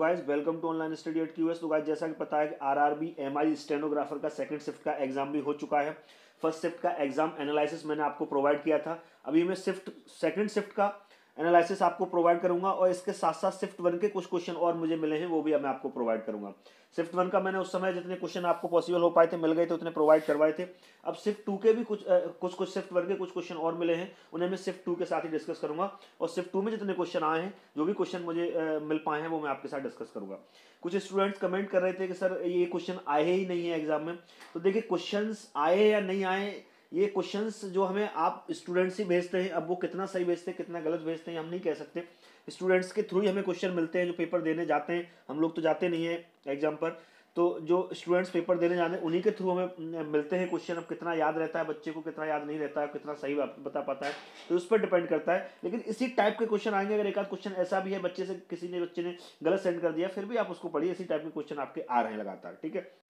Guys welcome to online study at QS तो guys जैसा कि पता है कि आरआरबी एमआई स्टेनोग्राफर का सेकंड शिफ्ट का एग्ज़ाम भी हो चुका है। फ़र्स्ट शिफ्ट का एग्ज़ाम एनालिसिस मैंने आपको प्रोवाइड किया था। अभी मैं शिफ्ट सेकंड शिफ्ट का एनालिसिस आपको प्रोवाइड करूँगा और इसके साथ साथ शिफ्ट वन के कुछ क्वेश्चन और मुझे मिले हैं वो भी मैं आपको प्रोवाइड करूँगा। शिफ्ट वन का मैंने उस समय जितने क्वेश्चन आपको पॉसिबल हो पाए थे मिल गए थे उतने प्रोवाइड करवाए थे। अब शिफ्ट टू के भी कुछ आ, कुछ कुछ शिफ्ट वन के कुछ क्वेश्चन और मिले हैं उन्हें मैं शिफ्ट टू के साथ ही डिस्कस करूँगा। और शिफ्ट टू में जितने क्वेश्चन आए हैं जो भी क्वेश्चन मुझे आ, मिल पाए हैं वो मैं आपके साथ डिस्कस करूँगा। कुछ स्टूडेंट्स कमेंट कर रहे थे कि सर ये क्वेश्चन आए ही नहीं है एग्ज़ाम में। तो देखिए क्वेश्चन आए या नहीं आए ये क्वेश्चंस जो हमें आप स्टूडेंट्स ही भेजते हैं, अब वो कितना सही भेजते हैं, कितना गलत भेजते हैं, हम नहीं कह सकते। स्टूडेंट्स के थ्रू ही हमें क्वेश्चन मिलते हैं, जो पेपर देने जाते हैं। हम लोग तो जाते नहीं है एग्ज़ाम पर। तो जो स्टूडेंट्स पेपर देने जाते हैं, उन्हीं के थ्रू हमें मिलते हैं क्वेश्चन अब कितना याद रहता है, बच्चे को कितना याद नहीं रहता है कितना सही बता पाता है। तो उस पर डिपेंड करता है। लेकिन इसी टाइप के क्वेश्चन आएँगे, अगर एक आध क्वेश्चन ऐसा भी है, बच्चे से, किसी ने, बच्चे ने गलत सेंड कर दिया, फिर भी आप उसको पढ़िए। इसी टाइप के क्वेश्चन आपके आ रहे हैं लगातार, ठीक है?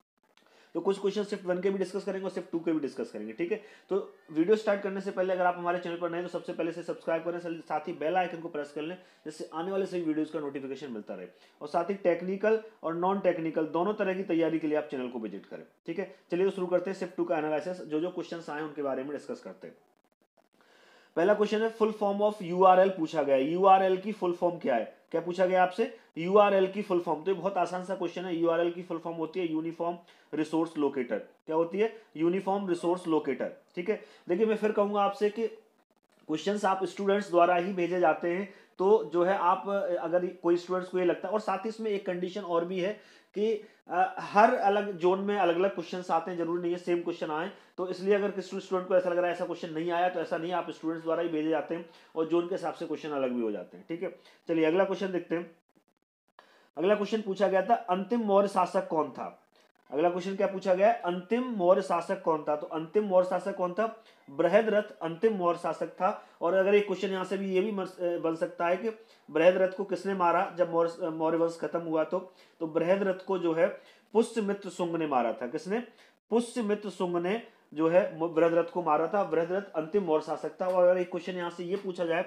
तो कुछ क्वेश्चन सिर्फ़ वन के भी डिस्कस करेंगे और सिर्फ़ टू के भी डिस्कस करेंगे, ठीक है? तो वीडियो स्टार्ट करने से पहले अगर आप हमारे चैनल पर नए तो सबसे पहले से सब्सक्राइब करें, साथ ही बेल आइकन को प्रेस कर लें, जिससे आने वाले सभी वीडियोज़ का नोटिफिकेशन मिलता रहे। और साथ ही टेक्निकल और नॉन टेक्निकल दोनों तरह की तैयारी के लिए आप चैनल को विज़िट करें, ठीक है? चलिए तो शुरू करते हैं, सिर्फ़ टू का एनालिसिस जो जो क्वेश्चन आए उनके बारे में डिस्कस करते हैं। पहला क्वेश्चन है फुल फॉर्म ऑफ़ यूआरएल पूछा गया यूआरएल की फुल फॉर्म क्या है? क्या पूछा गया आपसे? यूआरएल की फुल फॉर्म तो ये बहुत आसान सा क्वेश्चन है। यूआरएल की फुल फॉर्म होती है यूनिफॉर्म रिसोर्स लोकेटर क्या होती है? यूनिफॉर्म रिसोर्स लोकेटर ठीक है? देखिए, मैं फिर कहूँगा आपसे कि क्वेश्चंस आप स्टूडेंट्स द्वारा ही भेजे जाते हैं। तो जो है, आप, अगर कोई स्टूडेंट्स को ये लगता है, और साथ ही इसमें एक कंडीशन और भी है कि हर अलग जोन में अलग अलग क्वेश्चन आते हैं, ज़रूरी नहीं है सेम क्वेश्चन आए। तो इसलिए अगर किसी स्टूडेंट को ऐसा लग रहा है, ऐसा क्वेश्चन नहीं आया तो ऐसा नहीं आप स्टूडेंट्स द्वारा ही भेजे जाते हैं और जोन के हिसाब से क्वेश्चन अलग भी हो जाते हैं, ठीक है? चलिए अगला क्वेश्चन देखते हैं। अगला क्वेश्चन पूछा गया था, अंतिम मौर्य शासक कौन था? अगला क्वेश्चन क्या पूछा गया? अंतिम मौर्य शासक कौन था? तो अंतिम मौर्य शासक कौन था? बृहद रथ अंतिम मौर्य शासक था। और अगर एक क्वेश्चन यहाँ से भी ये भी बन सकता है कि बृहद रथ को किसने मारा जब मौर्य मौर्य वंश खत्म हुआ तो? तो बृहद रथ को जो है पुष्यमित्र सुंग ने मारा था। किसने? पुष्यमित्र सुंग ने जो है बृहद रथ को मारा था। बृहद रथ अंतिम मौर्य शासक था। और अगर एक क्वेश्चन यहाँ से ये पूछा जाए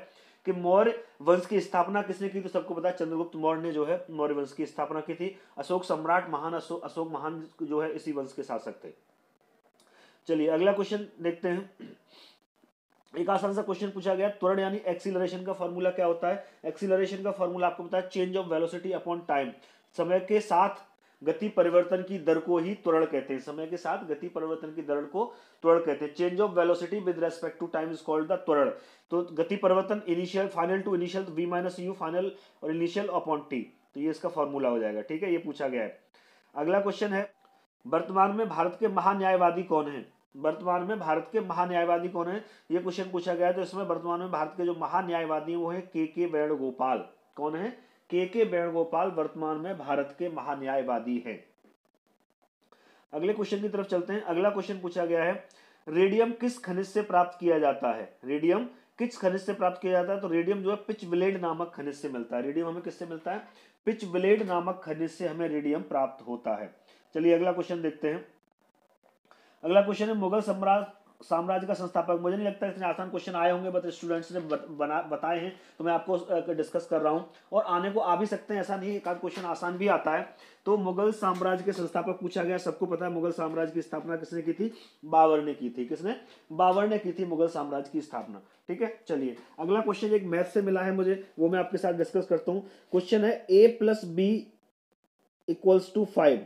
कि मौर्य वंश की स्थापना किसने की तो सबको पता चंद्रगुप्त मौर्य ने जो है, मौर्य वंश की स्थापना की थी। अशोक सम्राट महान अशोक अशोक महान जो है, इसी वंश के शासक थे। चलिए, अगला क्वेश्चन देखते हैं। एक आसान सा क्वेश्चन पूछा गया। त्वरण यानी एक्सीलरेशन का फॉर्मूला क्या होता है? एक्सीलरेशन का फॉर्मूला आपको पता है change of velocity upon time समय के साथ गति परिवर्तन की दर को ही त्वरण कहते हैं। समय के साथ गति परिवर्तन की दर को त्वरण कहते हैं। Change of velocity with respect to time is called the त्वरण। तो गति परिवर्तन initial final to initial V minus U final और इनिशियल अपॉन टी तो ये इसका फॉर्मूला हो जाएगा, ठीक है? ये पूछा गया है। अगला क्वेश्चन है, वर्तमान में भारत के महान्यायवादी कौन है? वर्तमान में भारत के महान्यायवादी कौन है? ये क्वेश्चन पूछा गया है तो इसमें वर्तमान में भारत के जो महान्यायवादी वो है के के वेणुगोपाल कौन है? के के वेणुगोपाल वर्तमान में भारत के महान्यायवादी हैं। अगले क्वेश्चन की तरफ़ चलते हैं। अगला क्वेश्चन पूछा गया है, रेडियम किस खनिज से प्राप्त किया जाता है? रेडियम किस खनिज से प्राप्त किया जाता है? तो रेडियम जो है पिच ब्लेड नामक खनिज से मिलता है। रेडियम हमें किससे मिलता है? पिच ब्लेड नामक खनिज से हमें रेडियम प्राप्त होता है। चलिए अगला क्वेश्चन देखते हैं। अगला क्वेश्चन है, मुगल सम्राट साम्राज्य का संस्थापक। मुझे नहीं लगता इतने आसान क्वेश्चन आए होंगे बट स्टूडेंट्स ने बताए हैं तो मैं आपको डिस्कस कर रहा हूँ। और आने को आ भी सकते हैं, ऐसा नहीं एक क्वेश्चन आसान भी आता है। तो मुगल साम्राज्य के संस्थापक पूछा गया, सबको पता है मुगल साम्राज्य की स्थापना किसने की थी? बाबर ने की थी। किसने? बाबर ने की थी मुगल साम्राज्य की स्थापना। ठीक है? चलिए, अगला क्वेश्चन एक मैथ से मिला है मुझे, वो मैं आपके साथ डिस्कस करता हूँ। क्वेश्चन है A plus B equals to five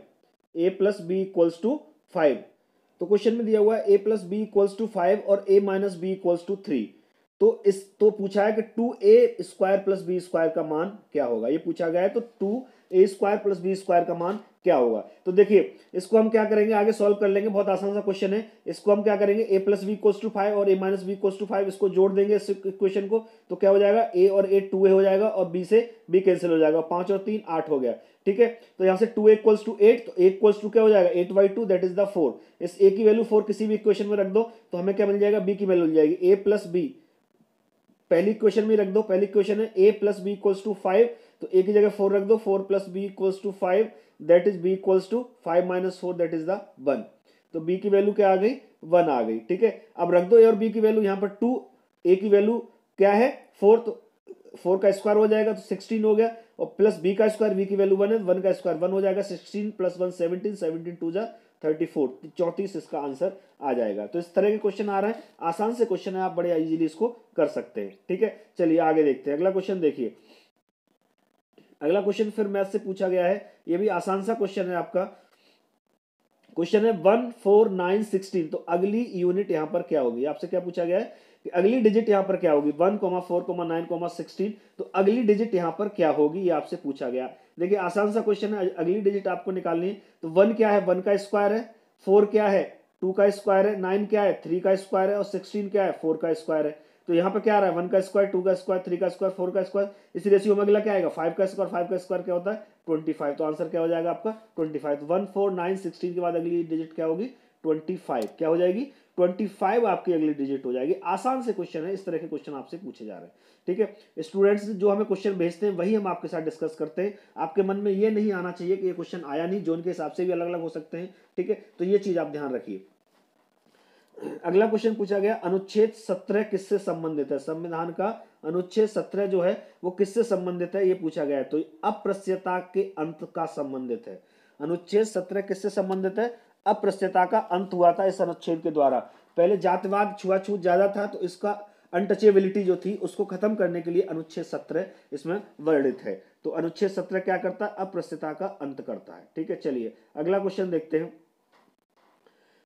A plus B equals to five तो क्वेश्चन में दिया हुआ है A plus B equals to five और A minus B equals to three तो इस तो पूछा है कि two A square plus B square का मान क्या होगा? ये पूछा गया है तो two A square plus B square का मान क्या होगा? तो देखिए, इसको हम क्या करेंगे? आगे सॉल्व कर लेंगे। बहुत आसान सा क्वेश्चन है। इसको हम क्या करेंगे? A plus B equals to five और A minus B equals to five इसको जोड़ देंगे इस इक्वेशन को। तो क्या हो जाएगा? ए और ए टू ए हो जाएगा और बी से बी कैंसिल हो जाएगा। पाँच और तीन आठ हो गया। ठीक है? तो यहाँ से टू इक्वल्स टू एट तो एट इक्वल्स टू क्या हो जाएगा? Eight by two that is the four इस ए की वैल्यू फोर किसी भी इक्वेशन में रख दो तो हमें क्या मिल जाएगा? बी की वैल्यू मिल जाएगी। ए प्लस बी पहली इक्वेशन में रख दो। पहली इक्वेशन है A plus B equals to five तो ए की जगह फोर रख दो four plus B equals to five that is B equals to five minus four that is the one तो बी की वैल्यू क्या आ गई? वन आ गई, ठीक है? अब रख दो ए और बी की वैल्यू यहाँ पर टू ए की वैल्यू क्या है? फोर तो फोर का स्क्वायर हो जाएगा तो सिक्सटीन हो गया, और प्लस बी का स्क्वायर बी की वैल्यू वन है वन का स्क्वायर वन हो जाएगा sixteen plus one seventeen seventeen two जा थर्टी फोर चौंतीस इसका आंसर आ जाएगा। तो इस तरह के क्वेश्चन आ रहे हैं। आसान से क्वेश्चन है, आप बड़े इजीली इसको कर सकते हैं, ठीक है? चलिए आगे देखते हैं। अगला क्वेश्चन देखिए। अगला क्वेश्चन फिर मैथ से पूछा गया है। ये भी आसान सा क्वेश्चन है आपका। क्वेश्चन है वन फोर नाइन सिक्सटीन तो अगली यूनिट यहाँ पर क्या होगी? आपसे क्या पूछा गया है? कि अगली डिजिट यहाँ पर क्या होगी? One comma four comma nine comma sixteen तो अगली डिजिट यहाँ पर क्या होगी? ये आपसे पूछा गया। देखिए, आसान सा क्वेश्चन है। अगली डिजिट आपको निकालनी है। तो वन क्या है? वन का स्क्वायर है। फोर क्या है? टू का स्क्वायर है। नाइन क्या है? थ्री का स्क्वायर है। और सिक्सटीन क्या है? फोर का स्क्वायर है। तो यहाँ पे क्या आ रहा है? वन का स्क्वायर टू का स्क्वायर थ्री का स्क्वायर फोर का स्क्वायर इसी रेशियो में अगला क्या आएगा? फाइव का स्क्वायर फाइव का स्क्वायर क्या होता है? ट्वेंटी फाइव तो आंसर क्या हो जाएगा आपका? Twenty five one four nine sixteen के बाद अगली डिजिट क्या होगी? ट्वेंटी फाइव क्या हो जाएगी? ट्वेंटी फाइव आपकी अगली डिजिट हो जाएगी। आसान से क्वेश्चन है, इस तरह के क्वेश्चन आपसे पूछे जा रहे हैं। ठीक है? स्टूडेंट्स जो हमें क्वेश्चन भेजते हैं, वही हम आपके साथ डिस्कस करते हैं। आपके मन में ये नहीं आना चाहिए कि ये क्वेश्चन आया नहीं जोन के हिसाब से भी अलग अलग हो सकते हैं। ठीक है? तो ये चीज़ आप ध्यान रखिए। अगला क्वेश्चन पूछा गया, अनुच्छेद सत्रह किससे संबंधित है? संविधान का अनुच्छेद सत्रह जो है, वो किससे संबंधित है? ये पूछा गया है। तो अप्रस्यता के अंत का संबंधित है। अनुच्छेद सत्रह किससे संबंधित है? अप्रस्यता का अंत हुआ था इस अनुच्छेद के द्वारा। पहले जातिवाद छुआछूत ज़्यादा था तो इसका अनटचेबिलिटी जो थी, उसको खत्म करने के लिए अनुच्छेद सत्रह इसमें वर्णित है। तो अनुच्छेद सत्रह क्या करता है? अप्रस्यता का अंत करता है। ठीक है, चलिए, अगला क्वेश्चन देखते हैं।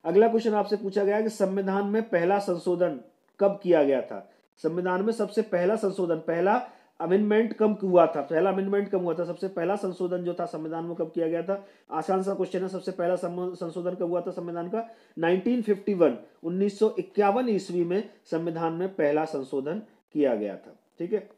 अगला क्वेश्चन आपसे पूछा गया कि संविधान में पहला संशोधन कब किया गया था? संविधान में सबसे पहला संशोधन, पहला अमेंडमेंट कब हुआ था? पहला अमेंडमेंट कब हुआ था? सबसे पहला संशोधन जो था, संविधान में कब किया गया था? आसान सा क्वेश्चन है, सबसे पहला संशोधन कब हुआ था संविधान का? 1951 1951 ईस्वी में संविधान में पहला संशोधन किया गया था। ठीक है?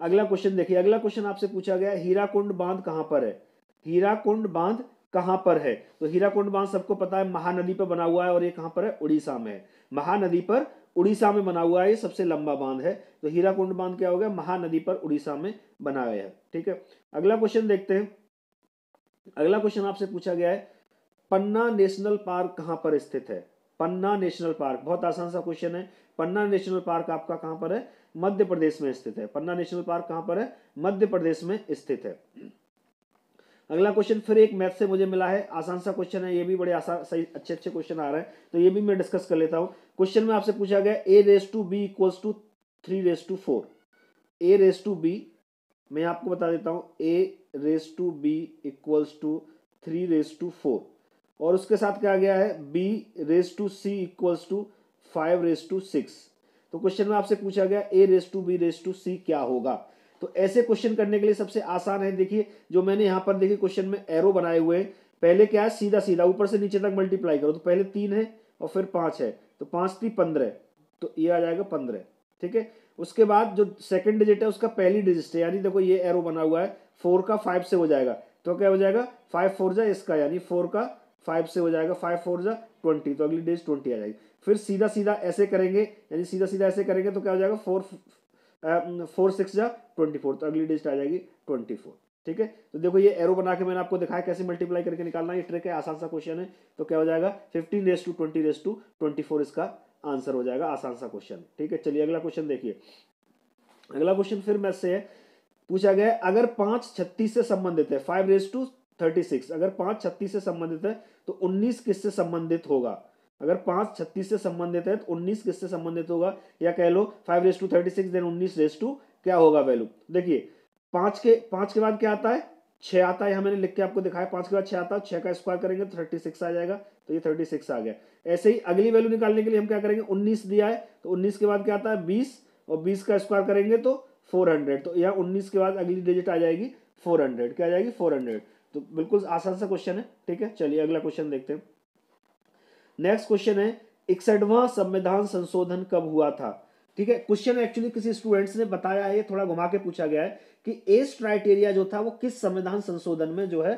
अगला क्वेश्चन देखिए, अगला क्वेश्चन आपसे पूछा गया हीराकुंड बाँध कहाँ पर है? हीराकुंड बाँध कहाँ पर है? तो हीराकुंड बाँध सबको पता है महानदी पर बना हुआ है और ये कहाँ पर है? उड़ीसा में है। महानदी पर उड़ीसा में बना हुआ है, ये सबसे लंबा बाँध है। तो हीराकुंड बाँध क्या हो गया? महानदी पर उड़ीसा में बना गया है, ठीक है? अगला क्वेश्चन देखते हैं। अगला क्वेश्चन आपसे पूछा गया है, पन्ना नेशनल पार्क कहाँ पर स्थित है? पन्ना नेशनल पार्क, बहुत आसान सा क्वेश्चन है। पन्ना नेशनल पार्क आपका कहाँ पर है? मध्य प्रदेश में स्थित है। पन्ना नेशनल पार्क कहाँ पर है? मध्य प्रदेश में स्थित है। अगला क्वेश्चन फिर एक मैथ से मुझे मिला है। आसान सा क्वेश्चन है, ये भी बड़े आसान सही, अच्छे अच्छे क्वेश्चन आ रहे हैं। तो ये भी मैं डिस्कस कर लेता हूँ। क्वेश्चन में आपसे पूछा गया A race to B equals to three race to four A race to B मैं आपको बता देता हूँ A race to B equals to three race to four और उसके साथ क्या गया है? B race to C equals to five race to six तो क्वेश्चन में आपसे पूछा गया A race to B race to C क्या होगा? तो ऐसे क्वेश्चन करने के लिए सबसे आसान है, देखिए, जो मैंने यहाँ पर, देखिए क्वेश्चन में एरो बनाए हुए हैं। पहले क्या है? सीधा सीधा ऊपर से नीचे तक मल्टीप्लाई करो। तो पहले तीन है और फिर पाँच है। तो पाँच थी पंद्रह। तो ये आ जाएगा पंद्रह। ठीक है? उसके बाद जो सेकंड डिजिट है, उसका पहली डिजिट है। यानी देखो, ये एरो बना हुआ है। फोर का फाइव से हो जाएगा। तो क्या हो जाएगा? फाइव फोर जा इसका, यानी फोर का फाइव से हो जाएगा। फाइव फोर जा ट्वेंटी तो अगली डिजिट ट्वेंटी आ जाएगी। फिर सीधा सीधा ऐसे करेंगे। यानी सीधा सीधा ऐसे करेंगे तो क्या हो जाएगा? फोर फोर सिक्स जा ट्वेंटी फोर तो अगली डिजिट आ जाएगी ट्वेंटी फोर ठीक है? तो देखो ये एरो बना के मैंने आपको दिखाया कैसे मल्टीप्लाई करके निकालना ये ट्रिक है, आसान सा क्वेश्चन है तो क्या हो जाएगा? Fifteen race to twenty race to twenty four इसका आंसर हो जाएगा, आसान सा क्वेश्चन ठीक है? चलिए अगला क्वेश्चन देखिए। अगला क्वेश्चन फिर मैं से पूछा गया अगर पाँच छत्तीस से संबंधित है five race to thirty six अगर पाँच छत्तीस से संबंधित है तो उन्नीस किससे संबंधित होगा? अगर पाँच छत्तीस से संबंधित है तो उन्नीस किससे संबंधित होगा? या कह लो five race to thirty six then उन्नीस रेस टू क्या होगा वैल्यू देखिए, पाँच के पाँच के बाद क्या आता है? छह आता है मैंने लिख के आपको दिखाया, पाँच के बाद छह आता है, छह का स्क्वायर करेंगे तो थर्टी सिक्स आ जाएगा तो ये थर्टी सिक्स आ गया। ऐसे ही अगली वैल्यू निकालने के लिए हम क्या करेंगे? उन्नीस दिया है तो उन्नीस के बाद क्या आता है? बीस, और बीस का स्क्वायर करेंगे तो फोर हंड्रेड तो यहाँ उन्नीस के बाद अगली डिजिट आ जाएगी फोर हंड्रेड क्या आ जाएगी? फोर हंड्रेड तो बिल्कुल आसान सा क्वेश्चन है, ठीक है? चलिए अगला क्वेश्चन देखते हैं। नेक्स्ट क्वेश्चन है इकसठवा संविधान संशोधन कब हुआ था? ठीक है क्वेश्चन एक्चुअली किसी स्टूडेंट्स ने बताया है थोड़ा घुमा के पूछा गया है कि एज क्राइटेरिया जो था वो किस संविधान संशोधन में जो है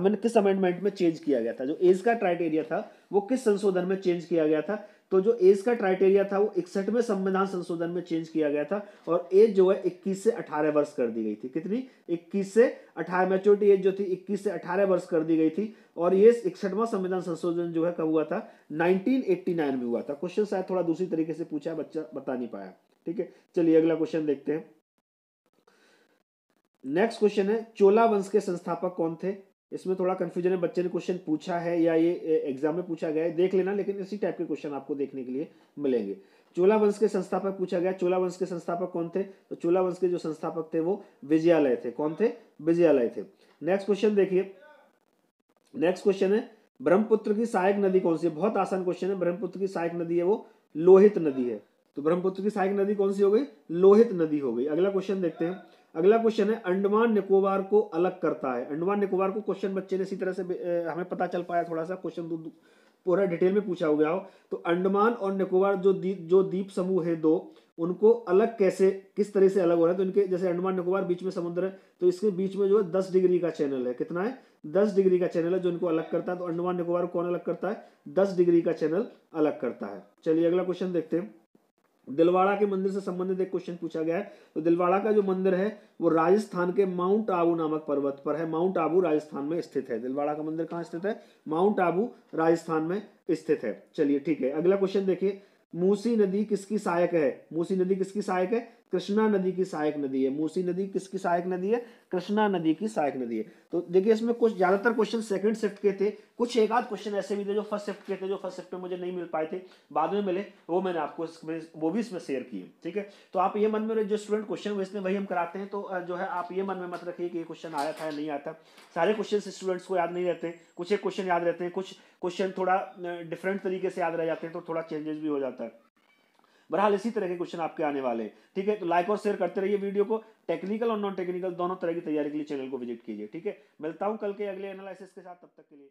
मीन किस अमेंडमेंट में चेंज किया गया था? जो एज का क्राइटेरिया था, वो किस संशोधन में चेंज किया गया था? तो जो एज का क्राइटेरिया था, वो इकसठवें संविधान संशोधन में चेंज किया गया था और एज जो है 21 से 18 वर्ष कर दी गई थी। कितनी? 21 से 18 मेच्योरिटी एज जो थी 21 से 18 वर्ष कर दी गई थी और ये इकसठवा संविधान संशोधन जो है कब हुआ था? 1989 में हुआ था। क्वेश्चन शायद थोड़ा दूसरी तरीके से पूछा बच्चा बता नहीं पाया। ठीक है, चलिए अगला क्वेश्चन देखते हैं। नेक्स्ट क्वेश्चन है, चोला वंश के संस्थापक कौन थे? इसमें थोड़ा कंफ्यूजन है, बच्चे ने क्वेश्चन पूछा है या ये एग्ज़ाम में पूछा गया है, देख लेना, लेकिन इसी टाइप के क्वेश्चन आपको देखने के लिए मिलेंगे। चोला वंश के संस्थापक पूछा गया, चोला वंश के संस्थापक कौन थे? तो चोला वंश के जो संस्थापक थे वो विजयालय थे। कौन थे? विजयालय थे। नेक्स्ट क्वेश्चन देखिए। नेक्स्ट क्वेश्चन है, ब्रह्मपुत्र की सहायक नदी कौन सी है? बहुत आसान क्वेश्चन है, ब्रह्मपुत्र की सहायक नदी है वो लोहित नदी है। तो ब्रह्मपुत्र की सहायक नदी कौन सी हो गई? लोहित नदी हो गई। अगला क्वेश्चन देखते हैं। अगला क्वेश्चन है, अंडमान निकोबार को अलग करता है। अंडमान निकोबार को क्वेश्चन बच्चे ने इसी तरह से हमें पता चल पाया थोड़ा सा क्वेश्चन पूरा डिटेल में पूछा हो गया हो तो अंडमान और निकोबार जो दीप, जो द्वीप समूह है दो, उनको अलग कैसे, किस तरह से अलग हो रहा है? तो इनके, जैसे अंडमान निकोबार बीच में समुद्र है तो इसके बीच में जो है दस डिग्री का चैनल है। कितना है? दस डिग्री का चैनल है जो इनको अलग करता है। तो अंडमान निकोबार कौन अलग करता है? दस डिग्री का चैनल अलग करता है। चलिए अगला क्वेश्चन देखते हैं। दिलवाड़ा के मंदिर से संबंधित एक क्वेश्चन पूछा गया है। तो दिलवाड़ा का जो मंदिर है, वो राजस्थान के माउंट आबू नामक पर्वत पर है। माउंट आबू राजस्थान में स्थित है। दिलवाड़ा का मंदिर कहाँ स्थित है? माउंट आबू राजस्थान में स्थित है। चलिए ठीक है, अगला क्वेश्चन देखिए। मूसी नदी किसकी सहायक है? मूसी नदी किसकी सहायक है? कृष्णा नदी की सहायक नदी है, मूसी नदी किसकी सहायक नदी है? कृष्णा नदी की सहायक नदी है। तो देखिए, इसमें कुछ ज़्यादातर क्वेश्चन सेकंड शिफ्ट के थे, कुछ एक आध क्वेश्चन ऐसे भी थे जो फ़र्स्ट शिफ्ट के थे, जो फ़र्स्ट शिफ्ट में मुझे नहीं मिल पाए थे, बाद में मिले, वो मैंने आपको इसमें, वो भी इसमें शेयर किए, ठीक है? तो आप ये मन में जो स्टूडेंट क्वेश्चन भेजते हैं वही हम कराते हैं तो जो है आप ये मन में मत रखिए कि ये क्वेश्चन आया था या नहीं आया था। सारे क्वेश्चन स्टूडेंट्स को याद नहीं रहते, कुछ एक क्वेश्चन याद रहते हैं, कुछ क्वेश्चन थोड़ा डिफरेंट तरीके से याद रह जाते हैं तो थोड़ा चेंजेस भी हो जाता है। बहरहाल इसी तरह के क्वेश्चन आपके आने वाले ठीक है? तो लाइक और शेयर करते रहिए वीडियो को। टेक्निकल और नॉन टेक्निकल दोनों तरह की तैयारी के लिए चैनल को विज़िट कीजिए। ठीक है? मिलता हूँ कल के अगले एनालिसिस के साथ। तब तक के लिए